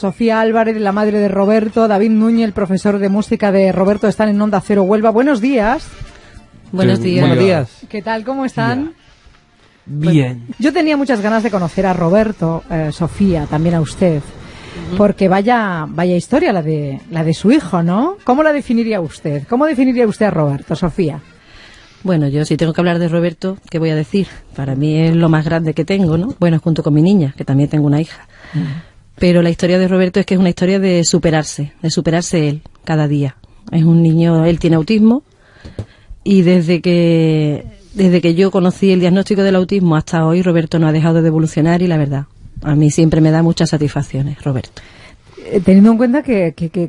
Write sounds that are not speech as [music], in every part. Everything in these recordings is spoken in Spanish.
Sofía Álvarez, la madre de Roberto, David Núñez, el profesor de música de Roberto, están en Onda Cero Huelva. Buenos días. Buenos días. Buenos días. ¿Qué tal? ¿Cómo están? Bien. Yo tenía muchas ganas de conocer a Roberto, eh, Sofía, también a usted, porque vaya, vaya historia la de, la de su hijo, ¿no? ¿Cómo la definiría usted? ¿Cómo definiría usted a Roberto, Sofía? Bueno, yo si tengo que hablar de Roberto, ¿qué voy a decir? Para mí es lo más grande que tengo, ¿no? Bueno, junto con mi niña, que también tengo una hija. Pero la historia de Roberto es que es una historia de superarse, de superarse él cada día. Es un niño, él tiene autismo y desde que desde que yo conocí el diagnóstico del autismo hasta hoy Roberto no ha dejado de evolucionar y la verdad, a mí siempre me da muchas satisfacciones, Roberto. Eh, teniendo en cuenta que, que- que-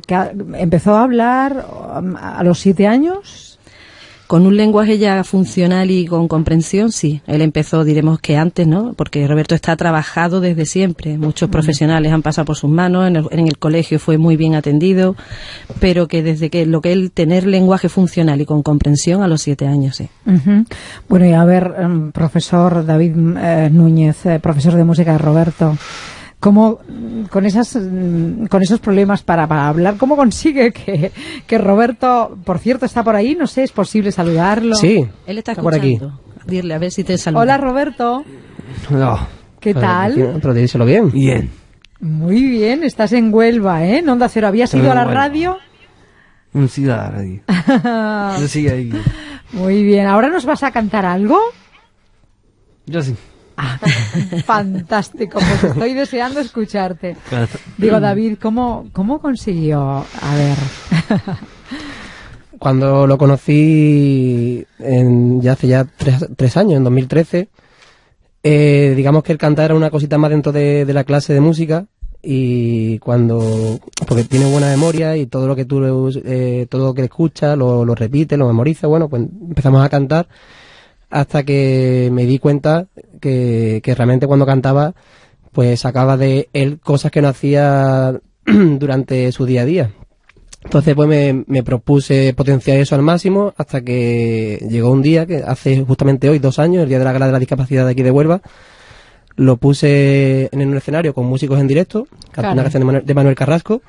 empezó a hablar um, a los siete años, Con un lenguaje ya funcional y con comprensión, sí. Él empezó, diremos que antes, ¿no? Porque Roberto está trabajado desde siempre. Muchos profesionales han pasado por sus manos, en el, en el colegio fue muy bien atendido, pero que desde que lo que él tener lenguaje funcional y con comprensión a los siete años, sí. Bueno, y a ver, em, profesor David eh, Núñez, eh, profesor de música de Roberto, ¿cómo, con, esas, con esos problemas para, para hablar, cómo consigue que, que Roberto, por cierto, está por ahí? No sé, ¿es posible saludarlo? Sí. Él está Está por aquí. Dile, a ver si te saluda. Hola, Roberto. No. ¿Qué tal? Pero, díselo bien. Bien. Muy bien, estás en Huelva, ¿eh? En Onda Cero. ¿Habías ido a la radio? Un ciudad radio. [laughs] Yo sí ahí. Muy bien. ¿Ahora nos vas a cantar algo? Yo sí. Ah, [laughs] fantástico, pues estoy deseando escucharte. Digo, David, ¿cómo, cómo consiguió? A ver. [laughs] Cuando lo conocí en- ya hace ya tres, tres años, en 2013, eh, digamos que el cantar era una cosita más dentro de, de la clase de música y cuando porque tiene buena memoria y todo lo que tú eh, todo lo que escuchas lo, lo repite lo memoriza bueno pues empezamos a cantar hasta que me di cuenta que, que realmente cuando cantaba pues sacaba de él cosas que no hacía [clears throat] durante su día a día entonces pues me, me propuse potenciar eso al máximo hasta que llegó un día que hace justamente hoy dos años el día de la gala de la discapacidad de aquí de Huelva lo puse en un escenario con músicos en directo, canté Claro. una canción de Manuel, de Manuel Carrasco.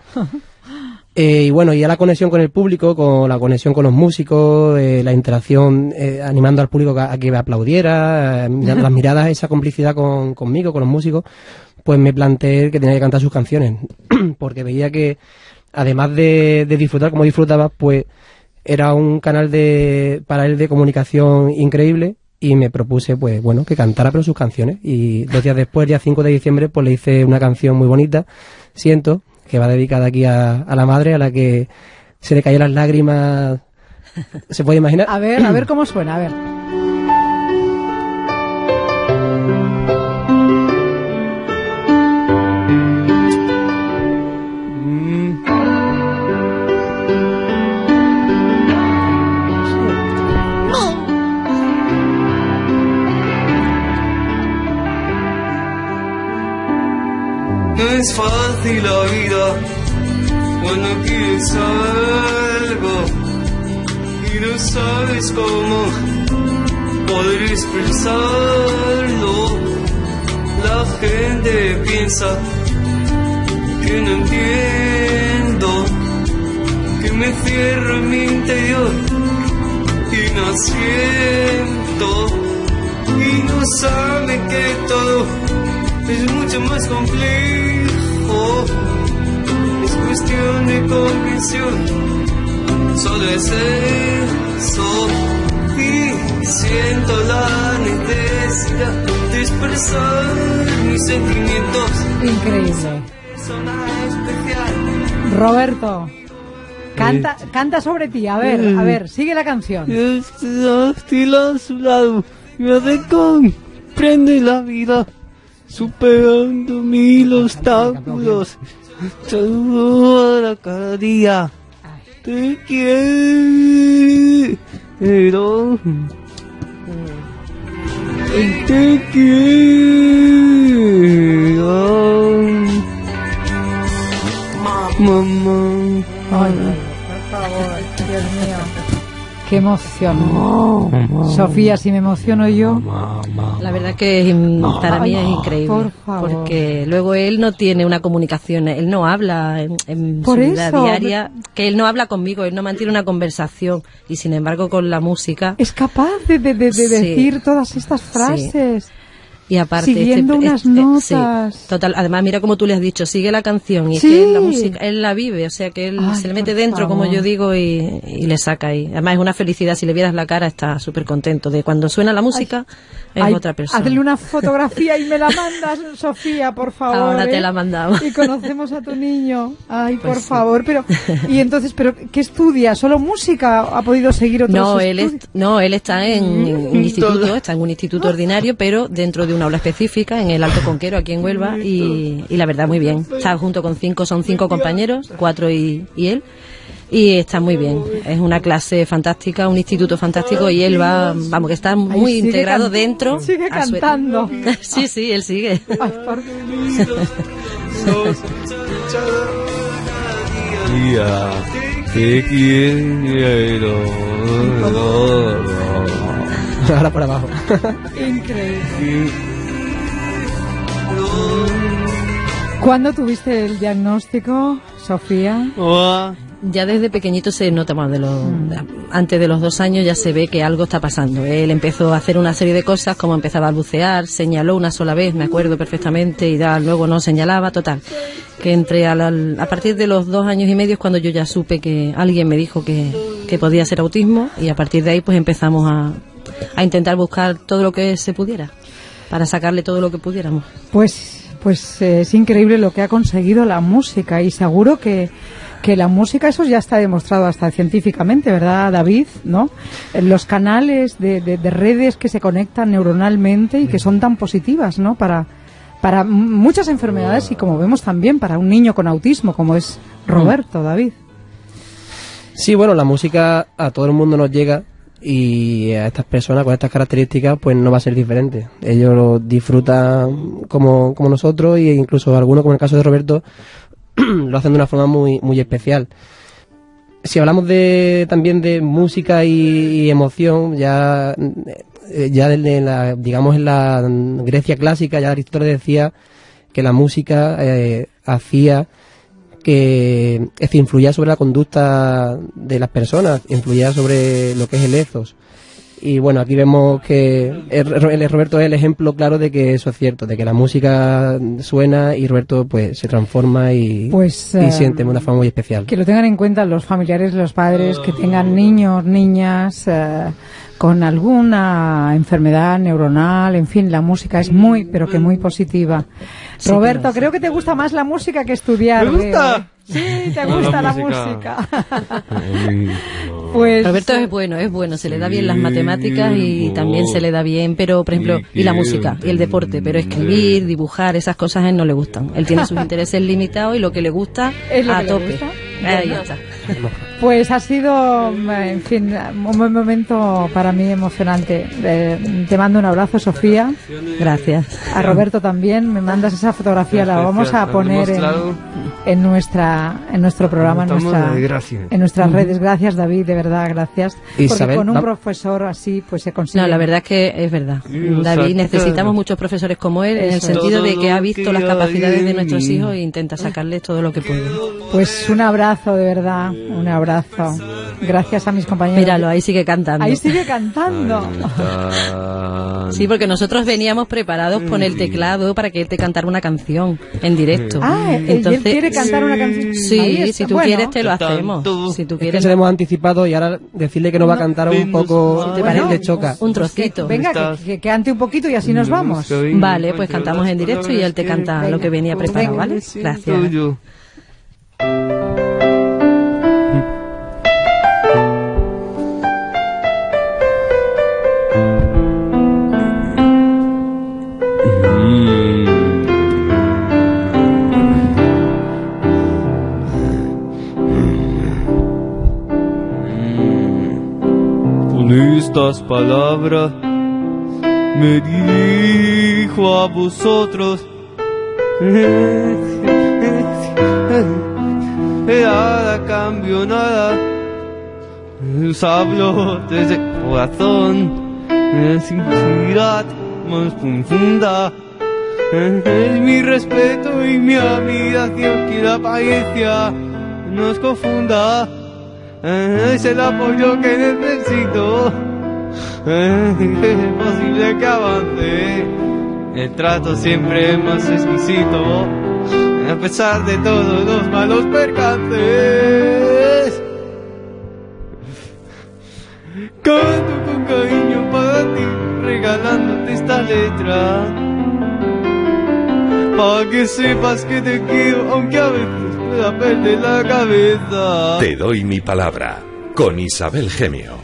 Eh, y bueno, ya la conexión con el público, con la conexión con los músicos, eh, la interacción eh, animando al público a, a que me aplaudiera, eh, [laughs] las miradas, esa complicidad con, conmigo, con los músicos, pues me planteé que tenía que cantar sus canciones, [clears throat] porque veía que además de, de disfrutar como disfrutaba, pues era un canal de, para él de comunicación increíble y me propuse, pues bueno, que cantara pero sus canciones. Y dos días después, día 5 de diciembre, pues le hice una canción muy bonita, Siento, que va dedicada aquí a, la madre, a la que se le caían las lágrimas. ¿Se puede imaginar? A ver, a ver cómo suena, a ver. Es fácil la vida cuando quieres algo y no sabes cómo poder expresarlo. La gente piensa que no entiendo, que me cierro en mi interior y no siento y no sabe que todo es mucho más complejo. Es cuestión de convicción, solo es eso. Y siento la necesidad de expresar mis sentimientos. Increíble. Roberto, canta, canta sobre ti. A ver, a ver, sigue la canción. Yo estoy a su lado y me hace comprende la vida, superando mil obstáculos. Saludo cada día. Te quiero. Te quiero. Qué emoción. Sofía, si me emociono yo. La verdad que para mí es increíble. por favor. Porque luego él no tiene una comunicación, él no habla en, en Por su vida eso, diaria, que él no habla conmigo, él no mantiene una conversación. Y sin embargo, con la música. Es capaz de, de- de- de Sí. decir todas estas frases. Y aparte, Siguiendo este- unas este- eh, notas. sí, total. Además, mira como tú le has dicho, sigue la canción y es que la música, él la vive, o sea que él Ay, se le mete dentro, como yo digo, y, y le saca ahí. Además, es una felicidad. Si le vieras la cara, está súper contento. De cuando suena la música, es Ay, otra persona. Hazle una fotografía y me la mandas, [laughs] Sofía, por favor. Ahora te ¿eh? la mandamos. Y conocemos a tu niño. Ay, Pues por sí. favor. Pero, y entonces, pero ¿qué estudia? ¿Solo música? ¿Ha podido seguir otros No, él, no, él está en, en un instituto, está en un instituto [laughs] ordinario, pero dentro de una aula específica, en el Alto Conquero, aquí en Huelva, y, y la verdad muy bien. Está junto con cinco, son cinco compañeros, cuatro y, y él, y está muy bien. Es una clase fantástica, un instituto fantástico, y él va, vamos, que está muy integrado can- dentro. Sigue a su- cantando. [laughs] sí, sí, él sigue. Ay, por- Día, te quiero. [laughs] Ahora por abajo. Increíble. ¿Cuándo tuviste el diagnóstico, Sofía? Ya desde pequeñito se nota más de los antes de los dos años ya se ve que algo está pasando. Él empezó a hacer una serie de cosas como empezaba a bucear, señaló una sola vez, me acuerdo perfectamente y ya luego no señalaba, total. Que entre a, la- a partir de los dos años y medio es cuando yo ya supe que alguien me dijo que, que podía ser autismo y a partir de ahí pues empezamos a, a intentar buscar todo lo que se pudiera para sacarle todo lo que pudiéramos. Pues, pues eh, es increíble lo que ha conseguido la música y seguro que, que la música, eso ya está demostrado hasta científicamente, ¿verdad, David? ¿No? Los canales de, de- de redes que se conectan neuronalmente y que son tan positivas, ¿no? Para, para muchas enfermedades y como vemos también para un niño con autismo, como es Roberto, David. Sí, bueno, la música a todo el mundo nos llega y a estas personas con estas características pues no va a ser diferente. Ellos lo disfrutan como, como nosotros e incluso algunos, como en el caso de Roberto, [clears throat] lo hacen de una forma muy, muy especial. Si hablamos de, también de música y, emoción, ya, eh, ya desde la, digamos en la Grecia clásica, ya Aristóteles decía que la música eh, hacía que es influía sobre la conducta de las personas, influía sobre lo que es el ethos. Y bueno, aquí vemos que el, el Roberto es el ejemplo claro de que eso es cierto, de que la música suena y Roberto pues se transforma y, Pues, y eh, siente de una forma muy especial. Que lo tengan en cuenta los familiares, los padres que tengan niños, niñas eh, con alguna enfermedad neuronal, en fin, la música es muy, pero que muy positiva. Sí, Roberto, creo que te gusta más la música que estudiar. ¿Me gusta? veo. Sí, te No, gusta la la música. música. [laughs] pues Roberto es bueno, es bueno, se le da bien las matemáticas y también se le da bien, pero por ejemplo, y la música y el deporte, pero escribir, dibujar, esas cosas a él no le gustan. Él tiene sus intereses limitados y lo que le gusta Es lo a que le tope. gusta. Ahí Bueno. está. Pues ha sido, en fin, un buen momento para mí emocionante. Eh, te mando un abrazo, Sofía. Gracias. A Roberto también. Me mandas esa fotografía, la vamos a poner en, nuestra, en nuestro programa, en, nuestra, en nuestras redes. Gracias, David, de verdad, gracias. Porque con un profesor así, pues se consigue. No, la verdad es que es verdad. David, necesitamos muchos profesores como él, en el sentido de que ha visto las capacidades de nuestros hijos e intenta sacarles todo lo que puede. Pues un abrazo, de verdad, un abrazo. Gracias a mis compañeros. Míralo, ahí sigue cantando. Ahí sigue cantando. Sí, porque nosotros veníamos preparados con el teclado para que él te cantara una canción en directo. Ah, y él quiere cantar una canción. Sí, si tú Bueno. quieres te lo hacemos. Si tú Es que quieres, se le hemos anticipado y ahora decirle que no va a cantar un poco Si te parece parece. le choca. un trocito. Venga, estás? que, que cante un poquito y así nos vamos. Vale, pues cantamos en directo y él te canta lo que venía preparado, ¿vale? Gracias. Con palabras me dirijo a vosotros. Nada cambio, nada. Os hablo desde el corazón, la sinceridad más profunda. Es mi respeto y mi admiración que la apariencia nos confunda. Es el apoyo que necesito. [laughs] Es posible que avance. El trato siempre más exquisito. A pesar de todos los malos percances. Canto con cariño para ti, regalándote esta letra. Para que sepas que te quiero, aunque a veces pueda perder la cabeza. Te doy mi palabra con Isabel Gemio.